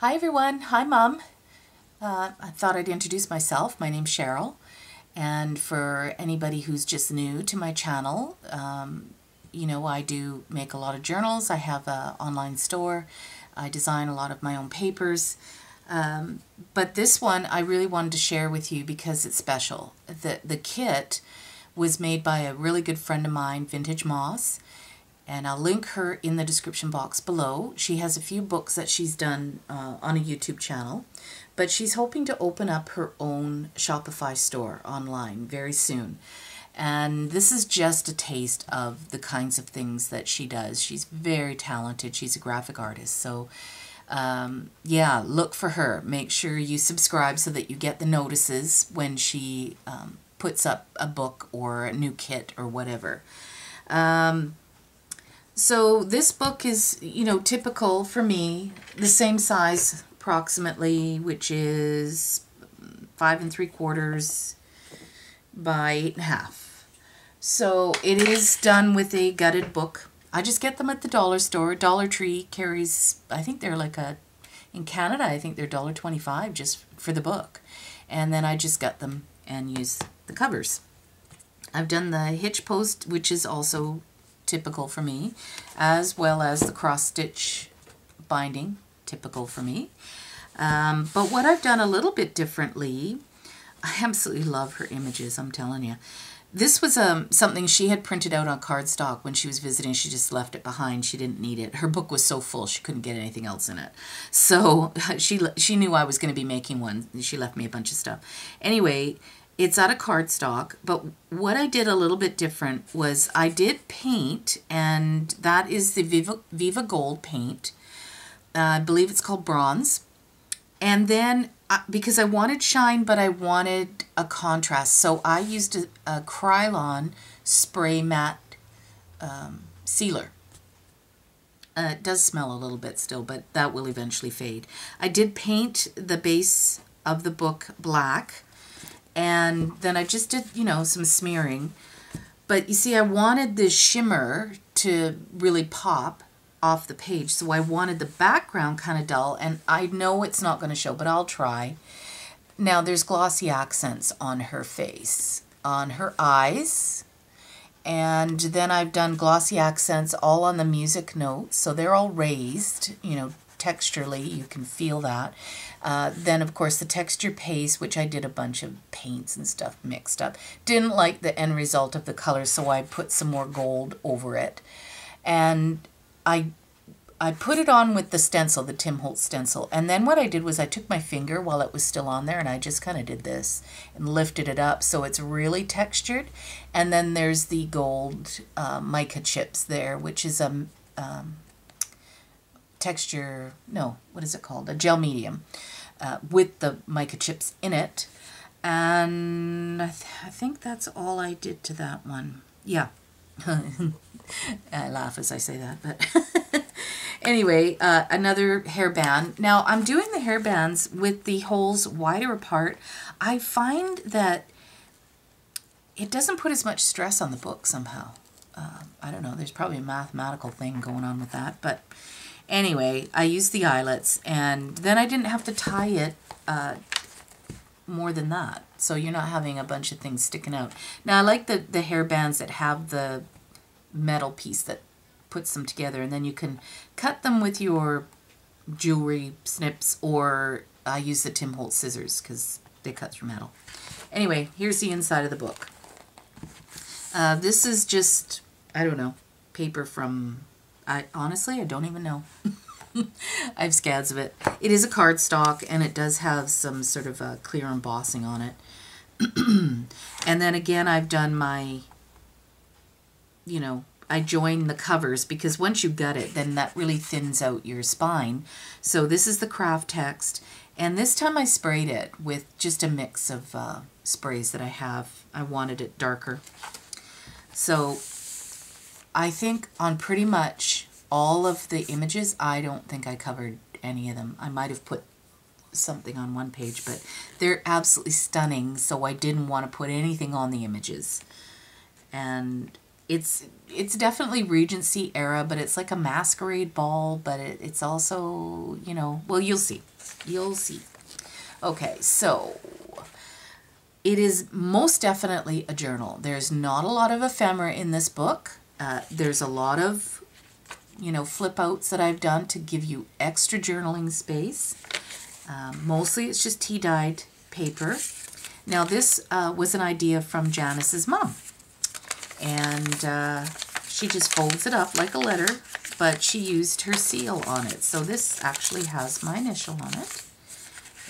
Hi everyone, hi mom. Uh, I thought I'd introduce myself. My name's Cheryl and for anybody who's just new to my channel, um, you know I do make a lot of journals. I have an online store. I design a lot of my own papers. Um, but this one I really wanted to share with you because it's special. The, the kit was made by a really good friend of mine, Vintage Moss and I'll link her in the description box below. She has a few books that she's done uh, on a YouTube channel, but she's hoping to open up her own Shopify store online very soon. And this is just a taste of the kinds of things that she does. She's very talented. She's a graphic artist. So, um, yeah, look for her. Make sure you subscribe so that you get the notices when she um, puts up a book or a new kit or whatever. Um, so this book is, you know, typical for me, the same size approximately, which is five and three quarters by eight and a half. So it is done with a gutted book. I just get them at the dollar store. Dollar Tree carries, I think they're like a, in Canada, I think they're $1.25 just for the book. And then I just gut them and use the covers. I've done the hitch post, which is also typical for me, as well as the cross-stitch binding, typical for me. Um, but what I've done a little bit differently, I absolutely love her images, I'm telling you. This was um, something she had printed out on cardstock when she was visiting. She just left it behind. She didn't need it. Her book was so full she couldn't get anything else in it. So she she knew I was going to be making one. She left me a bunch of stuff. Anyway, it's out of cardstock, but what I did a little bit different was I did paint, and that is the Viva, Viva Gold paint. Uh, I believe it's called bronze. And then, uh, because I wanted shine, but I wanted a contrast, so I used a, a Krylon spray matte um, sealer. Uh, it does smell a little bit still, but that will eventually fade. I did paint the base of the book black and then I just did, you know, some smearing. But you see, I wanted the shimmer to really pop off the page, so I wanted the background kind of dull, and I know it's not going to show, but I'll try. Now, there's glossy accents on her face, on her eyes, and then I've done glossy accents all on the music notes, so they're all raised, you know, texturally, you can feel that. Uh, then, of course, the texture paste, which I did a bunch of paints and stuff mixed up. Didn't like the end result of the color, so I put some more gold over it. And I I put it on with the stencil, the Tim Holtz stencil. And then what I did was I took my finger while it was still on there and I just kind of did this and lifted it up so it's really textured. And then there's the gold uh, mica chips there, which is a um, texture, no, what is it called? A gel medium uh, with the mica chips in it. And I, th I think that's all I did to that one. Yeah. I laugh as I say that, but anyway, uh, another hairband. Now, I'm doing the hairbands with the holes wider apart. I find that it doesn't put as much stress on the book somehow. Uh, I don't know, there's probably a mathematical thing going on with that, but Anyway, I used the eyelets, and then I didn't have to tie it uh, more than that. So you're not having a bunch of things sticking out. Now, I like the, the hair bands that have the metal piece that puts them together, and then you can cut them with your jewelry snips, or I use the Tim Holtz scissors because they cut through metal. Anyway, here's the inside of the book. Uh, this is just, I don't know, paper from I honestly, I don't even know. I have scads of it. It is a cardstock, and it does have some sort of a clear embossing on it. and then again, I've done my, you know, I join the covers because once you gut it, then that really thins out your spine. So this is the Kraft-Tex. And this time I sprayed it with just a mix of uh, sprays that I have. I wanted it darker. So I think on pretty much all of the images, I don't think I covered any of them. I might have put something on one page, but they're absolutely stunning, so I didn't want to put anything on the images. And it's it's definitely Regency era, but it's like a masquerade ball, but it, it's also, you know, well, you'll see. You'll see. Okay, so it is most definitely a journal. There's not a lot of ephemera in this book. Uh, there's a lot of, you know, flip outs that I've done to give you extra journaling space. Um, mostly it's just tea dyed paper. Now this uh, was an idea from Janice's mom. And uh, she just folds it up like a letter, but she used her seal on it. So this actually has my initial on it.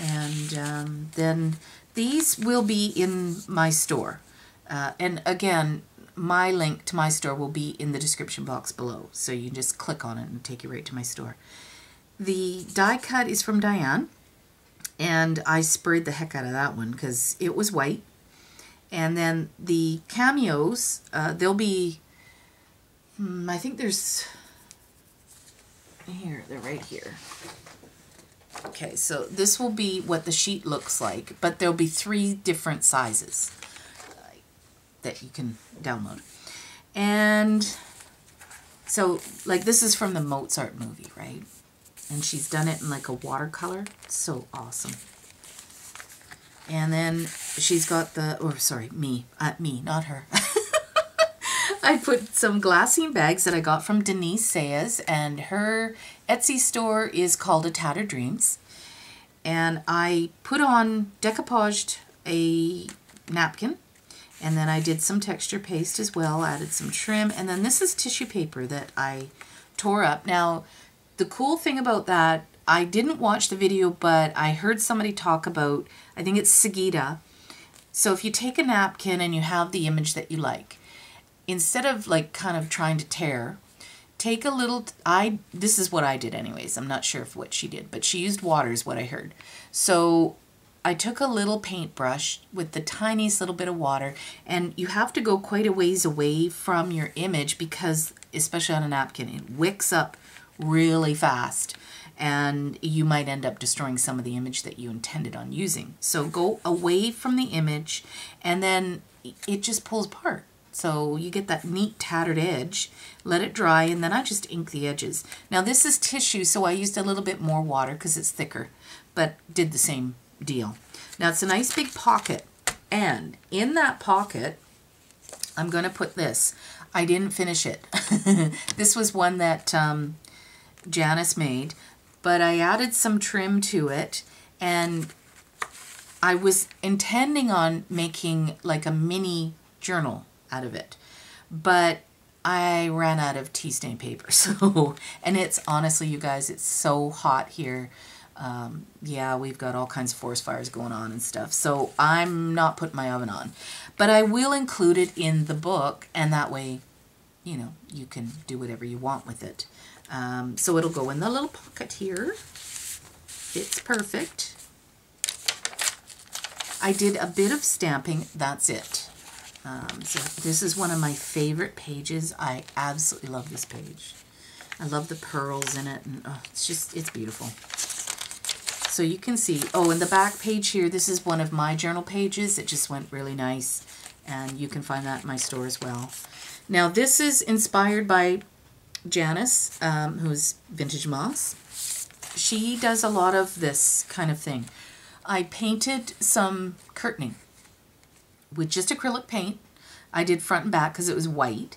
And um, then these will be in my store. Uh, and again, my link to my store will be in the description box below. So you just click on it and take you right to my store. The die cut is from Diane. And I sprayed the heck out of that one because it was white. And then the cameos, uh, they'll be, hmm, I think there's, here, they're right here. Okay, so this will be what the sheet looks like, but there'll be three different sizes that you can download. And so, like, this is from the Mozart movie, right? And she's done it in like a watercolor. So awesome. And then she's got the, or sorry, me, uh, me, not her. I put some glassine bags that I got from Denise Sayas, and her Etsy store is called A Tattered Dreams. And I put on decoupaged a napkin, and then I did some texture paste as well, added some trim, and then this is tissue paper that I tore up. Now, the cool thing about that, I didn't watch the video, but I heard somebody talk about, I think it's Sagita. So if you take a napkin and you have the image that you like, instead of like kind of trying to tear, take a little, I, this is what I did anyways. I'm not sure if what she did, but she used water is what I heard. So I took a little paintbrush with the tiniest little bit of water and you have to go quite a ways away from your image because especially on a napkin, it wicks up really fast and you might end up destroying some of the image that you intended on using. So go away from the image and then it just pulls apart. So you get that neat tattered edge, let it dry, and then I just ink the edges. Now this is tissue, so I used a little bit more water because it's thicker, but did the same deal. Now it's a nice big pocket, and in that pocket, I'm going to put this. I didn't finish it. this was one that um, Janice made, but I added some trim to it, and I was intending on making like a mini journal out of it. But I ran out of tea stain paper. So, and it's honestly, you guys, it's so hot here. Um, yeah, we've got all kinds of forest fires going on and stuff. So I'm not putting my oven on. But I will include it in the book, and that way, you know, you can do whatever you want with it. Um, so it'll go in the little pocket here. It's perfect. I did a bit of stamping. That's it. Um, so this is one of my favorite pages. I absolutely love this page. I love the pearls in it, and oh, it's just, it's beautiful. So you can see, oh, in the back page here, this is one of my journal pages. It just went really nice, and you can find that in my store as well. Now, this is inspired by Janice, um, who's Vintage Moss. She does a lot of this kind of thing. I painted some curtaining with just acrylic paint. I did front and back because it was white.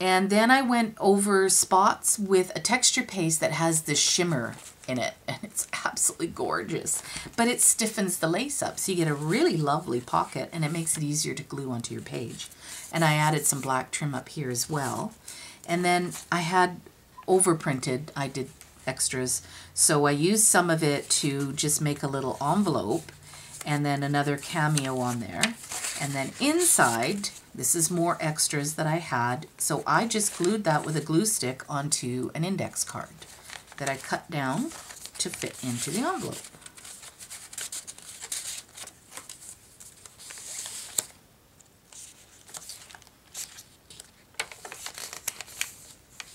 And then I went over spots with a texture paste that has the shimmer in it. And it's absolutely gorgeous. But it stiffens the lace up. So you get a really lovely pocket and it makes it easier to glue onto your page. And I added some black trim up here as well. And then I had overprinted. I did extras. So I used some of it to just make a little envelope and then another cameo on there. And then inside, this is more extras that I had. So I just glued that with a glue stick onto an index card that I cut down to fit into the envelope.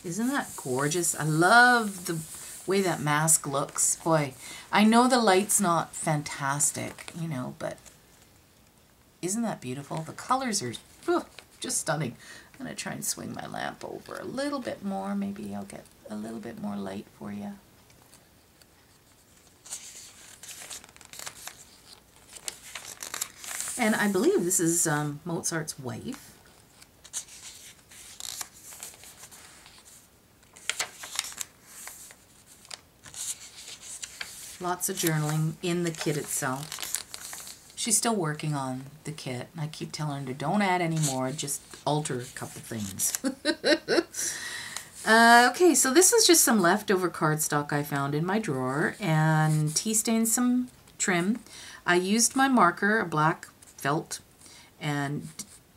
Isn't that gorgeous? I love the way that mask looks. Boy, I know the light's not fantastic, you know, but isn't that beautiful? The colors are just stunning. I'm going to try and swing my lamp over a little bit more. Maybe I'll get a little bit more light for you. And I believe this is um, Mozart's wife. Lots of journaling in the kit itself. She's still working on the kit. And I keep telling her, to don't add any more, just alter a couple things. uh, okay, so this is just some leftover cardstock I found in my drawer and tea stained some trim. I used my marker, a black felt, and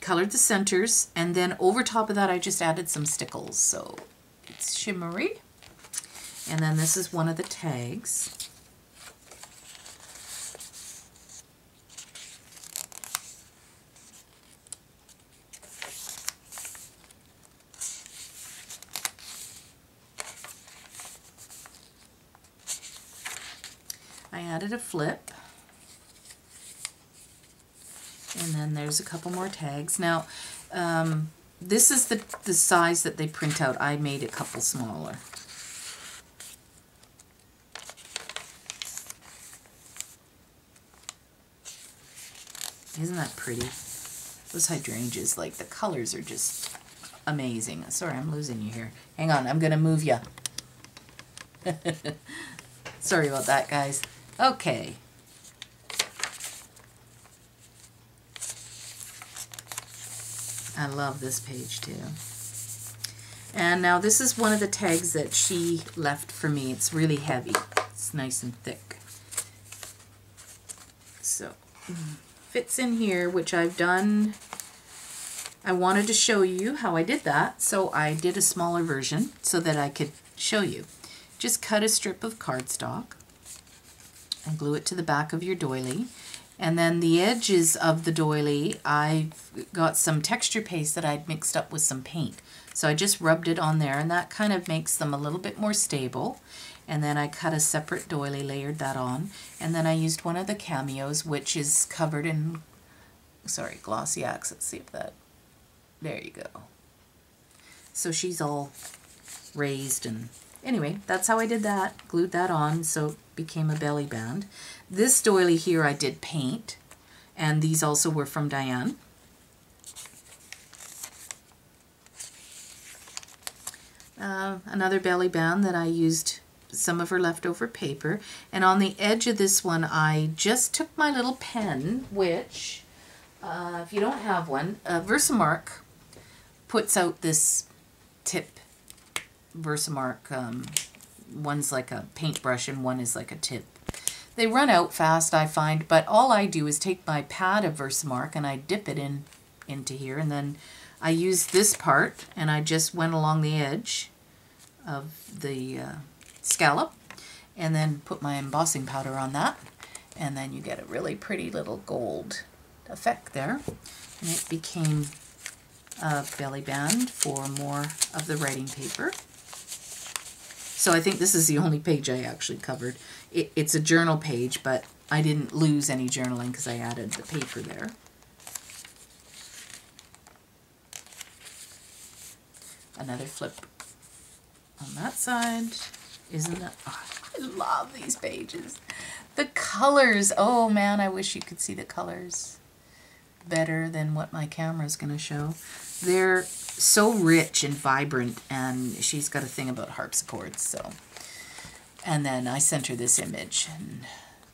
colored the centers. And then over top of that, I just added some stickles. So it's shimmery. And then this is one of the tags. Added a flip. And then there's a couple more tags. Now, um, this is the, the size that they print out. I made a couple smaller. Isn't that pretty? Those hydrangeas, like the colors are just amazing. Sorry, I'm losing you here. Hang on, I'm going to move you. Sorry about that, guys. Okay. I love this page too. And now this is one of the tags that she left for me. It's really heavy. It's nice and thick. So, fits in here, which I've done. I wanted to show you how I did that, so I did a smaller version so that I could show you. Just cut a strip of cardstock and glue it to the back of your doily. And then the edges of the doily, I've got some texture paste that I'd mixed up with some paint. So I just rubbed it on there and that kind of makes them a little bit more stable. And then I cut a separate doily, layered that on. And then I used one of the cameos, which is covered in, sorry, glossy Let's see if that, there you go. So she's all raised and anyway, that's how I did that. Glued that on so it became a belly band. This doily here I did paint, and these also were from Diane. Uh, another belly band that I used some of her leftover paper. And on the edge of this one, I just took my little pen, which, uh, if you don't have one, uh, Versamark puts out this tip Versamark. Um, one's like a paintbrush and one is like a tip. They run out fast, I find, but all I do is take my pad of Versamark and I dip it in into here, and then I use this part, and I just went along the edge of the uh, scallop, and then put my embossing powder on that, and then you get a really pretty little gold effect there. And it became a belly band for more of the writing paper. So I think this is the only page I actually covered. It, it's a journal page, but I didn't lose any journaling because I added the paper there. Another flip on that side. Isn't that... Oh, I love these pages. The colors. Oh, man, I wish you could see the colors better than what my camera is going to show. They're so rich and vibrant, and she's got a thing about harpsichords, so. And then I sent her this image, and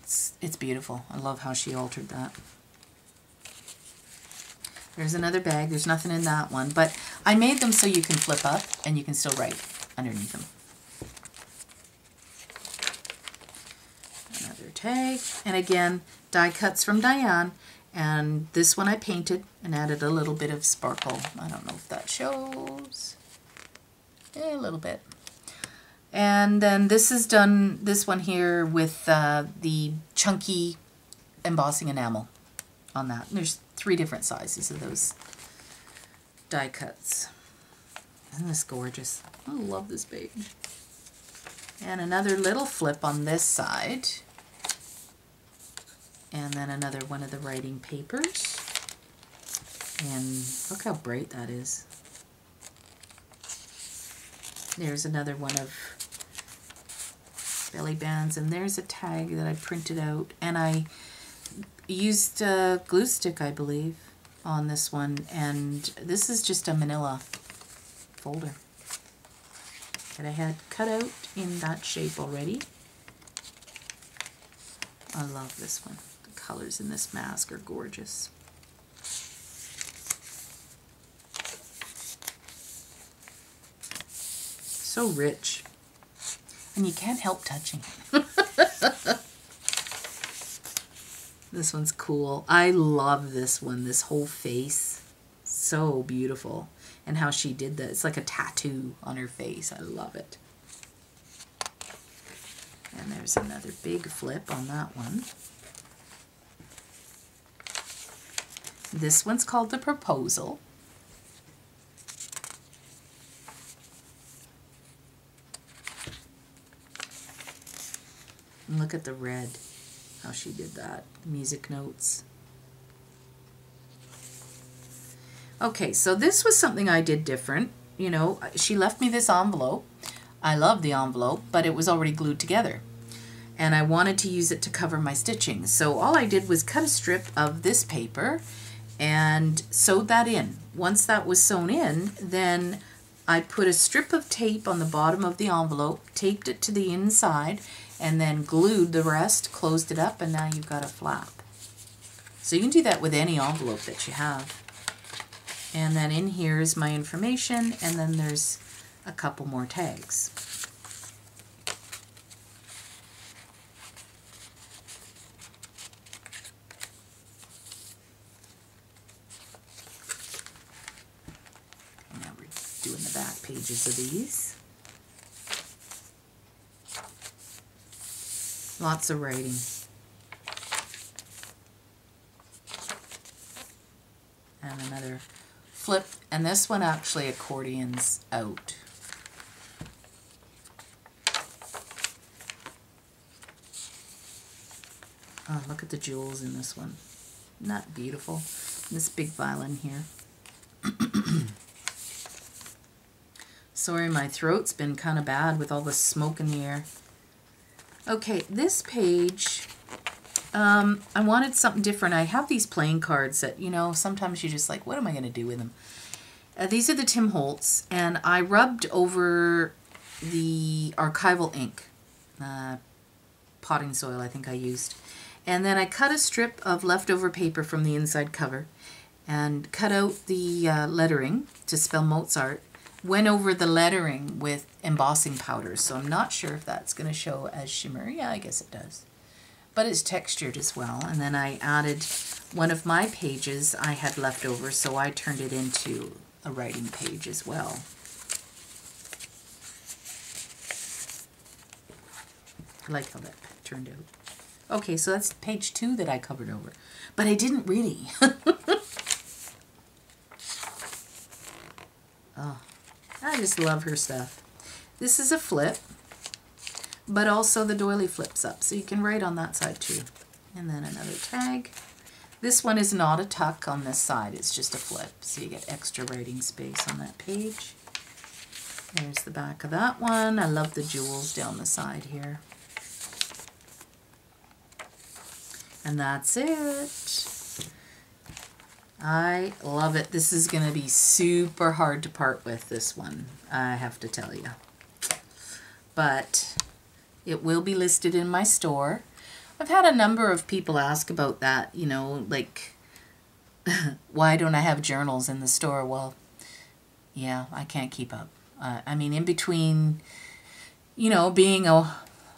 it's, it's beautiful. I love how she altered that. There's another bag. There's nothing in that one, but I made them so you can flip up, and you can still write underneath them. Another tag, and again, die cuts from Diane. And this one I painted and added a little bit of sparkle. I don't know if that shows. Yeah, a little bit. And then this is done, this one here with uh, the chunky embossing enamel on that. There's three different sizes of those die cuts. Isn't this gorgeous? I love this page. And another little flip on this side and then another one of the writing papers. And look how bright that is. There's another one of belly bands, and there's a tag that I printed out, and I used a glue stick, I believe, on this one. And this is just a manila folder that I had cut out in that shape already. I love this one. Colors in this mask are gorgeous. So rich. And you can't help touching it. this one's cool. I love this one, this whole face. So beautiful. And how she did that. It's like a tattoo on her face. I love it. And there's another big flip on that one. This one's called The Proposal. And look at the red, how she did that. Music notes. Okay, so this was something I did different. You know, she left me this envelope. I love the envelope, but it was already glued together. And I wanted to use it to cover my stitching. So all I did was cut a strip of this paper and sewed that in. Once that was sewn in, then I put a strip of tape on the bottom of the envelope, taped it to the inside, and then glued the rest, closed it up, and now you've got a flap. So you can do that with any envelope that you have. And then in here is my information, and then there's a couple more tags. now we're doing the of these. Lots of writing. And another flip, and this one actually accordions out. Oh, look at the jewels in this one. Not beautiful? This big violin here. Sorry, my throat's been kind of bad with all the smoke in the air. Okay, this page, um, I wanted something different. I have these playing cards that, you know, sometimes you're just like, what am I going to do with them? Uh, these are the Tim Holtz, and I rubbed over the archival ink, uh, potting soil I think I used. And then I cut a strip of leftover paper from the inside cover and cut out the uh, lettering to spell Mozart went over the lettering with embossing powder, so I'm not sure if that's going to show as shimmer. Yeah, I guess it does. But it's textured as well. And then I added one of my pages I had left over, so I turned it into a writing page as well. I like how that turned out. Okay, so that's page two that I covered over. But I didn't really. I just love her stuff. This is a flip, but also the doily flips up, so you can write on that side too. And then another tag. This one is not a tuck on this side, it's just a flip, so you get extra writing space on that page. There's the back of that one. I love the jewels down the side here. And that's it. I love it. This is going to be super hard to part with this one, I have to tell you. But it will be listed in my store. I've had a number of people ask about that, you know, like, why don't I have journals in the store? Well, yeah, I can't keep up. Uh, I mean, in between, you know, being a,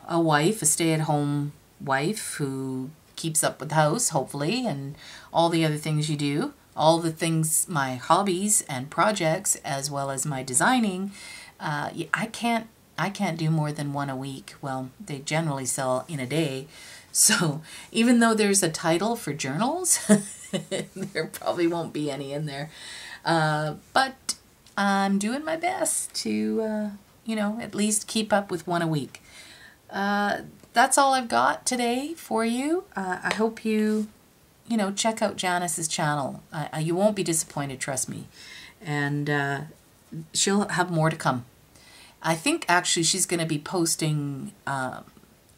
a wife, a stay-at-home wife who keeps up with the house, hopefully, and all the other things you do, all the things, my hobbies and projects, as well as my designing, uh, I can't I can't do more than one a week. Well, they generally sell in a day. So even though there's a title for journals, there probably won't be any in there. Uh, but I'm doing my best to, uh, you know, at least keep up with one a week. Uh, that's all I've got today for you. Uh, I hope you, you know, check out Janice's channel. you won't be disappointed, trust me. And uh, she'll have more to come. I think actually she's going to be posting uh,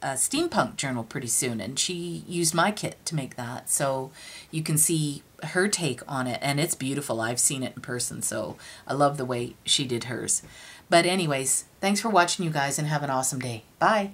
a steampunk journal pretty soon, and she used my kit to make that. So you can see her take on it, and it's beautiful. I've seen it in person, so I love the way she did hers. But anyways, thanks for watching, you guys, and have an awesome day. Bye.